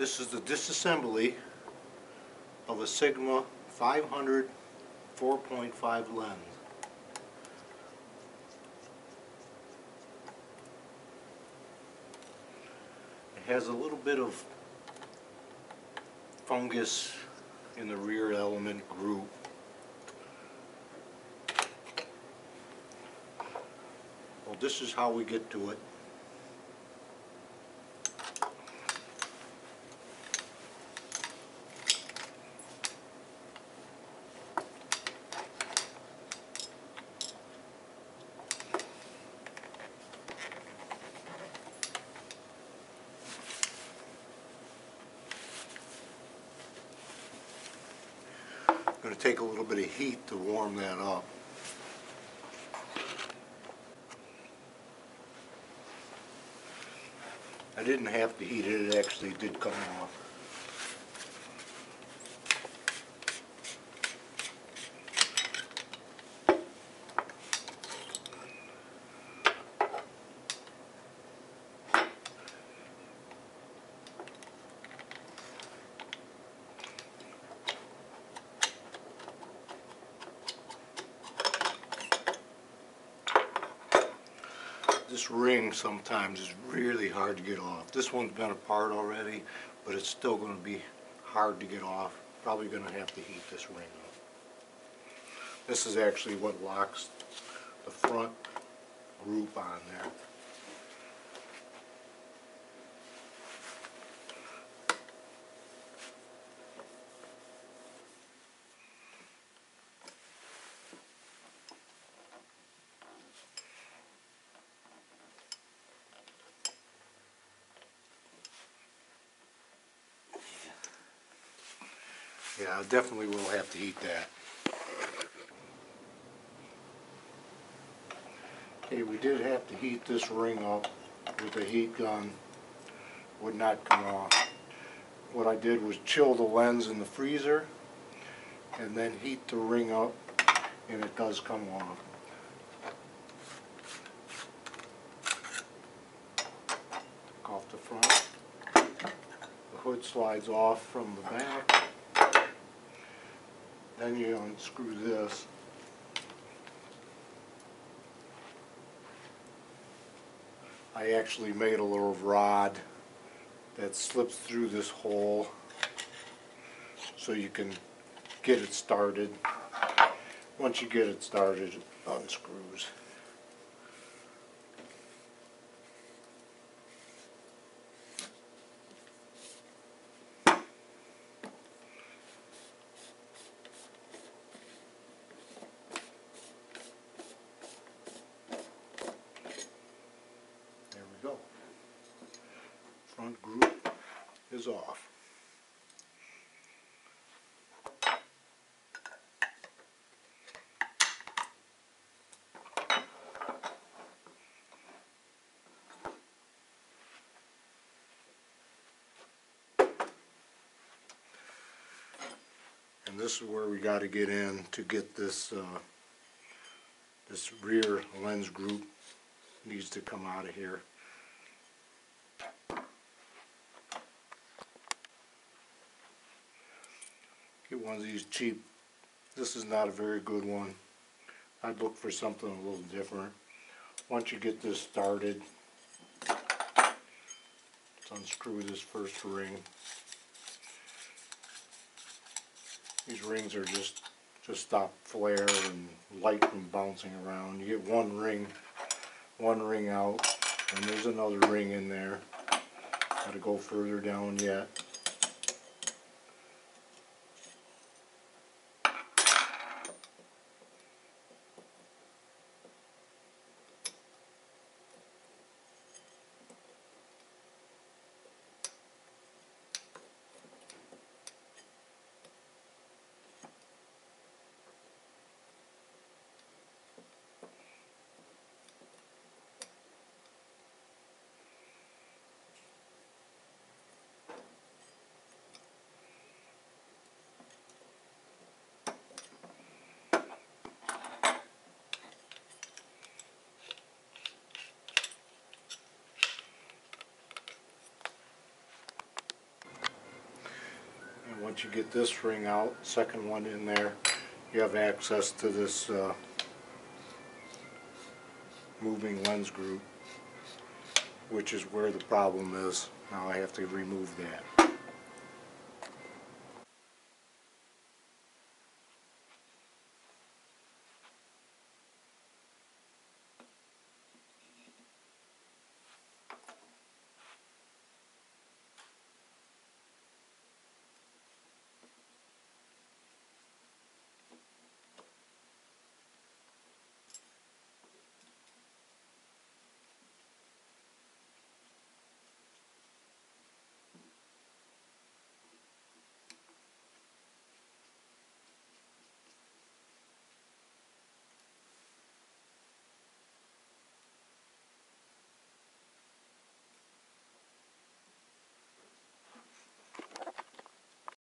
This is the disassembly of a Sigma 500 4.5 lens. It has a little bit of fungus in the rear element group. Well, this is how we get to it. Gonna take a little bit of heat to warm that up. I didn't have to heat it, it actually did come off. This ring sometimes is really hard to get off. This one's been apart already, but it's still gonna be hard to get off. Probably gonna have to heat this ring up. This is actually what locks the front group on there. Yeah, I definitely will have to heat that. Okay, we did have to heat this ring up with a heat gun. Would not come off. What I did was chill the lens in the freezer and then heat the ring up and it does come off. Off the front. The hood slides off from the back. Then you unscrew this. I actually made a little rod that slips through this hole so you can get it started. Once you get it started, it unscrews. There we go. Front group is off. And this is where we gotta get in to get this, uh, this rear lens group needs to come out of here. One of these cheap, this is not a very good one. I'd look for something a little different. Once you get this started, let's unscrew this first ring. These rings are just, just stop flare and light from bouncing around. You get one ring one ring out, and there's another ring in there. Gotta go further down yet. Once you get this ring out, second one in there, you have access to this, uh, moving lens group, which is where the problem is. Now I have to remove that.